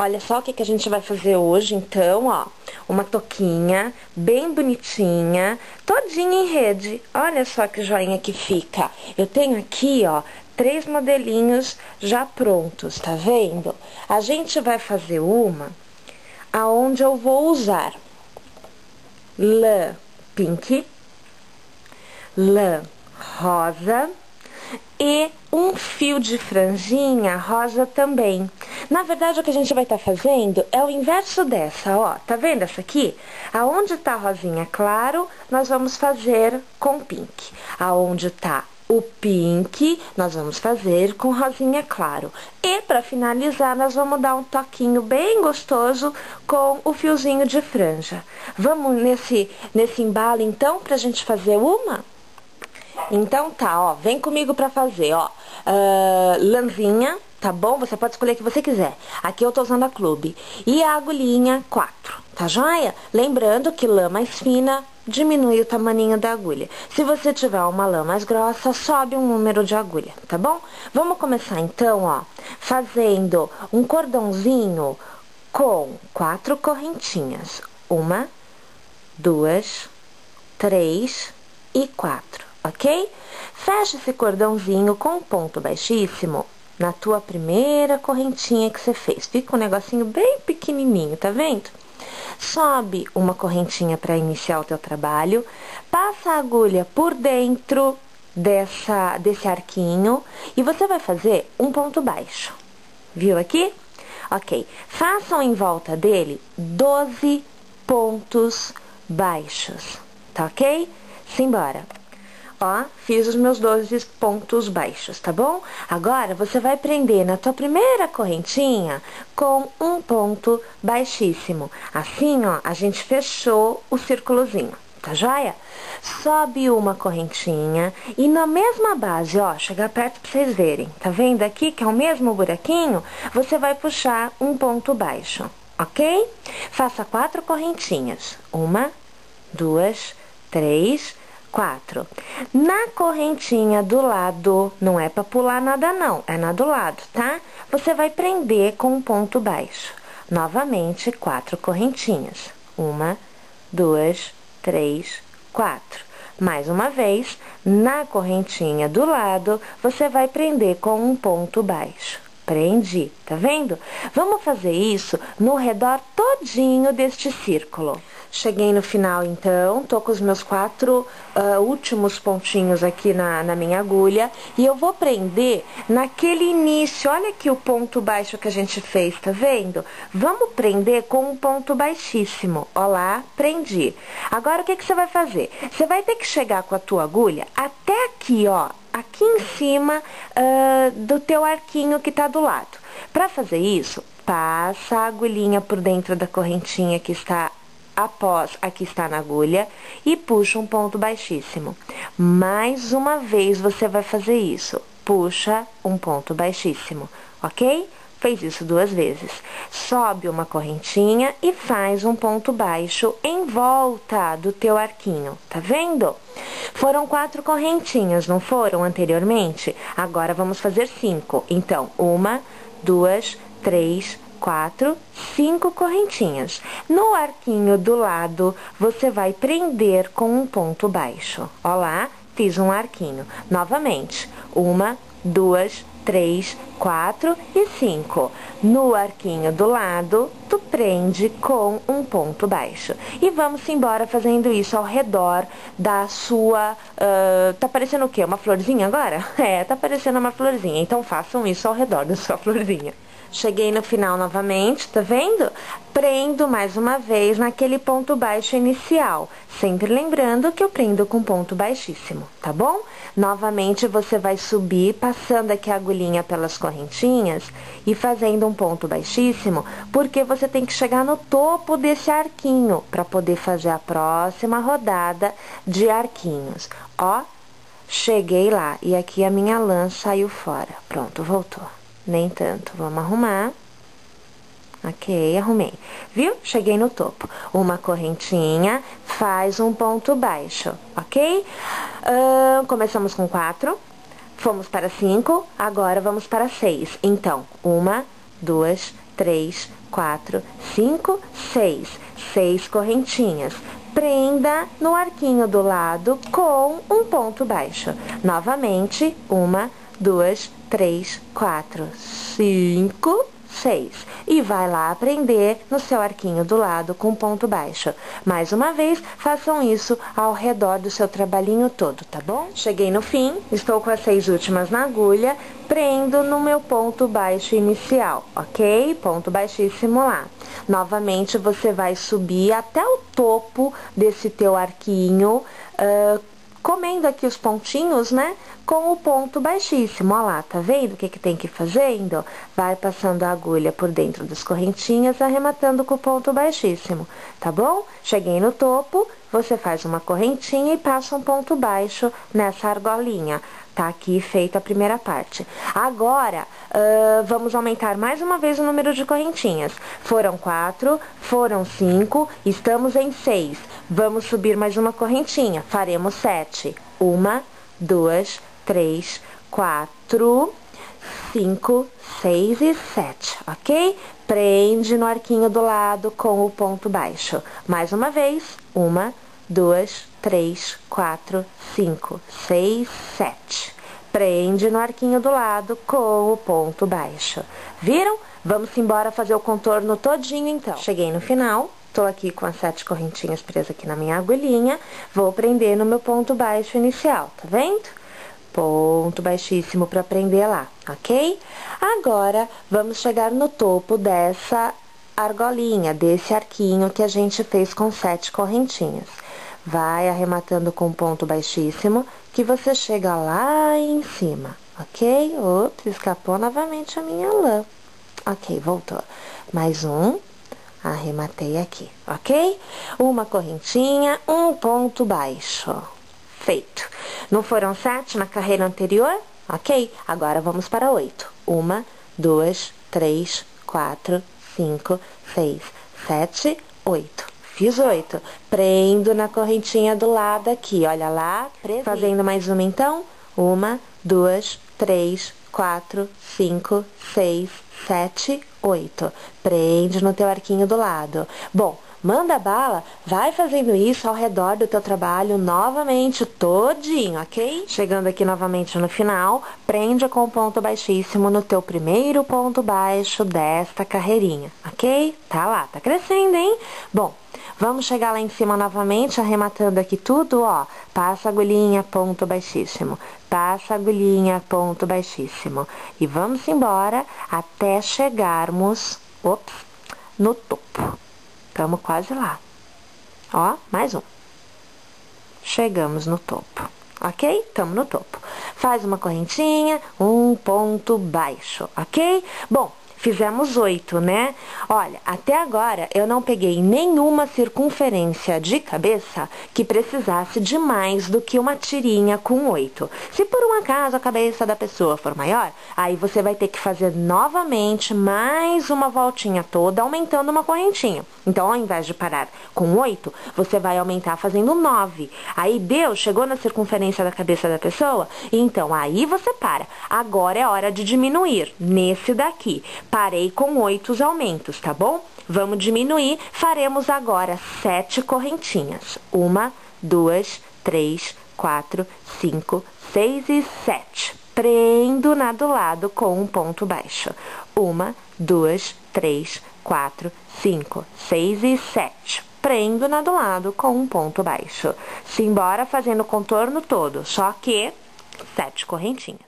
Olha só o que, que a gente vai fazer hoje, então, ó. Uma toquinha bem bonitinha, todinha em rede. Olha só que joinha que fica. Eu tenho aqui, ó, três modelinhos já prontos, tá vendo? A gente vai fazer uma aonde eu vou usar lã pink, lã rosa e um fio de franjinha rosa também. Na verdade, o que a gente vai estar tá fazendo é o inverso dessa, ó. Tá vendo essa aqui? Aonde tá rosinha claro, nós vamos fazer com pink. Aonde tá o pink, nós vamos fazer com rosinha claro. E, para finalizar, nós vamos dar um toquinho bem gostoso com o fiozinho de franja. Vamos nesse, nesse embalo, então, pra gente fazer uma? Então tá, ó, vem comigo pra fazer, ó. Uh, tá bom? Você pode escolher o que você quiser. Aqui eu tô usando a Clube. E a agulhinha 4, tá joia? Lembrando que lã mais fina diminui o tamaninho da agulha. Se você tiver uma lã mais grossa, sobe um número de agulha, tá bom? Vamos começar então, ó, fazendo um cordãozinho com quatro correntinhas. Uma, duas, três e quatro ok? Fecha esse cordãozinho com um ponto baixíssimo na tua primeira correntinha que você fez. Fica um negocinho bem pequenininho, tá vendo? Sobe uma correntinha para iniciar o teu trabalho, passa a agulha por dentro dessa, desse arquinho e você vai fazer um ponto baixo. Viu aqui? Ok. Façam em volta dele 12 pontos baixos, tá ok? Simbora. Ó, fiz os meus 12 pontos baixos, tá bom? Agora, você vai prender na tua primeira correntinha com um ponto baixíssimo. Assim, ó, a gente fechou o círculozinho, tá joia? Sobe uma correntinha e na mesma base, ó, chegar perto pra vocês verem. Tá vendo aqui que é o mesmo buraquinho? Você vai puxar um ponto baixo, ok? Faça quatro correntinhas. Uma, duas, três, quatro. Na correntinha do lado, não é para pular nada não, é na do lado, tá? Você vai prender com um ponto baixo. Novamente, quatro correntinhas. Uma, duas, três, quatro. Mais uma vez, na correntinha do lado, você vai prender com um ponto baixo. Prendi, tá vendo? Vamos fazer isso no redor todinho deste círculo. Cheguei no final, então, tô com os meus quatro uh, últimos pontinhos aqui na, na minha agulha e eu vou prender naquele início. Olha aqui o ponto baixo que a gente fez, tá vendo? Vamos prender com um ponto baixíssimo. Ó lá, prendi. Agora, o que, que você vai fazer? Você vai ter que chegar com a tua agulha até aqui, ó, aqui em cima uh, do teu arquinho que tá do lado. Para fazer isso, passa a agulhinha por dentro da correntinha que está após a que está na agulha e puxa um ponto baixíssimo. Mais uma vez você vai fazer isso. Puxa um ponto baixíssimo, ok? Fez isso duas vezes. Sobe uma correntinha e faz um ponto baixo em volta do teu arquinho, tá vendo? Foram quatro correntinhas, não foram anteriormente? Agora vamos fazer cinco. Então, uma, duas, três, quatro, cinco correntinhas. No arquinho do lado, você vai prender com um ponto baixo. Ó lá, fiz um arquinho. Novamente, uma, duas, três, quatro e cinco. No arquinho do lado, tu prende com um ponto baixo. E vamos embora fazendo isso ao redor da sua... Uh, tá parecendo o quê? Uma florzinha agora? É, tá parecendo uma florzinha. Então façam isso ao redor da sua florzinha. Cheguei no final novamente, tá vendo? Prendo mais uma vez naquele ponto baixo inicial, sempre lembrando que eu prendo com ponto baixíssimo, tá bom? Novamente você vai subir, passando aqui a agulhinha pelas correntinhas e fazendo um ponto baixíssimo, porque você tem que chegar no topo desse arquinho para poder fazer a próxima rodada de arquinhos. Ó, cheguei lá e aqui a minha lã saiu fora. Pronto, voltou nem tanto. Vamos arrumar. Ok, arrumei. Viu? Cheguei no topo. Uma correntinha, faz um ponto baixo, ok? Uh, começamos com quatro, fomos para cinco, agora vamos para seis. Então, uma, duas, três, quatro, cinco, seis. Seis correntinhas. Prenda no arquinho do lado com um ponto baixo. Novamente, uma, duas, três, quatro, cinco, seis. E vai lá aprender no seu arquinho do lado com ponto baixo. Mais uma vez, façam isso ao redor do seu trabalhinho todo, tá bom? Cheguei no fim, estou com as seis últimas na agulha, prendo no meu ponto baixo inicial, ok? Ponto baixíssimo lá. Novamente, você vai subir até o topo desse teu arquinho, uh, comendo aqui os pontinhos, né? Com o ponto baixíssimo, ó lá, tá vendo o que que tem que ir fazendo? Vai passando a agulha por dentro das correntinhas, arrematando com o ponto baixíssimo, tá bom? Cheguei no topo, você faz uma correntinha e passa um ponto baixo nessa argolinha. Tá aqui feita a primeira parte. Agora, uh, vamos aumentar mais uma vez o número de correntinhas. Foram quatro, foram cinco, estamos em seis. Vamos subir mais uma correntinha. Faremos sete. Uma, duas, três, quatro, cinco, seis e sete, ok? Prende no arquinho do lado com o ponto baixo. Mais uma vez. Uma, duas, três, quatro, cinco, seis, sete. Prende no arquinho do lado com o ponto baixo. Viram? Vamos embora fazer o contorno todinho então. Cheguei no final, tô aqui com as sete correntinhas presas aqui na minha agulhinha. Vou prender no meu ponto baixo inicial, tá vendo? Ponto baixíssimo para prender lá, ok? Agora, vamos chegar no topo dessa argolinha, desse arquinho que a gente fez com sete correntinhas. Vai arrematando com ponto baixíssimo, que você chega lá em cima, ok? Ops, escapou novamente a minha lã. Ok, voltou. Mais um, arrematei aqui, ok? Uma correntinha, um ponto baixo. Feito. Não foram sete na carreira anterior? Ok? Agora vamos para oito. Uma, duas, três, quatro, cinco, seis, sete, oito. Fiz oito. Prendo na correntinha do lado aqui, olha lá. Fazendo mais uma então. Uma, duas, três, quatro, cinco, seis, sete, oito. Prende no teu arquinho do lado. Bom, Manda bala, vai fazendo isso ao redor do teu trabalho novamente, todinho, ok? Chegando aqui novamente no final, prende com o ponto baixíssimo no teu primeiro ponto baixo desta carreirinha, ok? Tá lá, tá crescendo, hein? Bom, vamos chegar lá em cima novamente, arrematando aqui tudo, ó. Passa agulhinha, ponto baixíssimo. Passa agulhinha, ponto baixíssimo. E vamos embora até chegarmos, ops, no topo. Estamos quase lá. Ó, mais um. Chegamos no topo. Ok? Estamos no topo. Faz uma correntinha, um ponto baixo, ok? Bom, fizemos oito, né? Olha, até agora eu não peguei nenhuma circunferência de cabeça que precisasse de mais do que uma tirinha com oito. Se por um acaso a cabeça da pessoa for maior, aí você vai ter que fazer novamente mais uma voltinha toda, aumentando uma correntinha. Então, ao invés de parar com oito, você vai aumentar fazendo nove. Aí deu, chegou na circunferência da cabeça da pessoa, então aí você para. Agora é hora de diminuir, nesse daqui. Parei com oito aumentos, tá bom? Vamos diminuir, faremos agora sete correntinhas. Uma, duas, três, quatro, cinco, seis e sete. Prendo na do lado com um ponto baixo. Uma, duas, três, quatro, cinco, seis e sete. Prendo na do lado com um ponto baixo. Simbora fazendo o contorno todo, só que sete correntinhas.